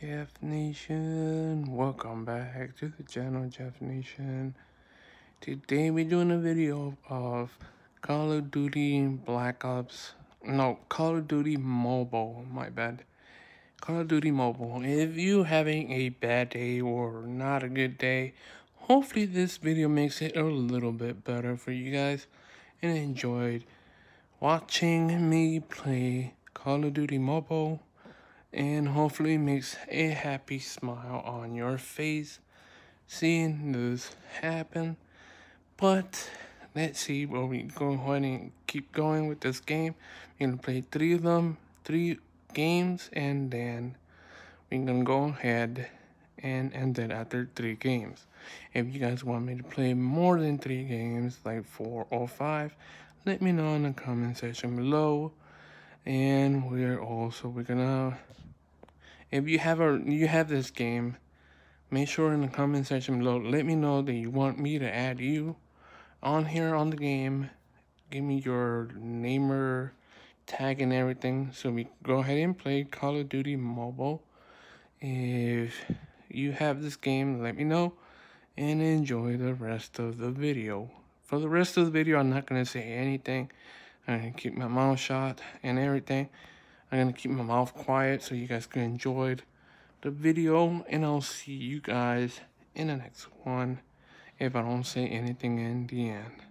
Jeff Nation, welcome back to the channel Jeff Nation. Today we're doing a video of Call of Duty Black Ops, no, Call of Duty Mobile, my bad. Call of Duty Mobile. If you're having a bad day or not a good day, hopefully this video makes it a little bit better for you guys and enjoyed watching me play Call of Duty Mobile and hopefully makes a happy smile on your face seeing this happen. But let's see where we go ahead and keep going with this game. We're gonna play three of them, three games, and then we're gonna go ahead and end it after three games. If you guys want me to play more than three games, like four or five, let me know in the comment section below and we're also we're gonna if you have a you have this game make sure in the comment section below let me know that you want me to add you on here on the game. Give me your namer tag and everything. So we can go ahead and play call of duty mobile. If you have this game let me know and enjoy the rest of the video. For the rest of the video i'm not going to say anything. I'm gonna keep my mouth shut and everything. I'm gonna keep my mouth quiet so you guys can enjoy the video and I'll see you guys in the next one if I don't say anything in the end.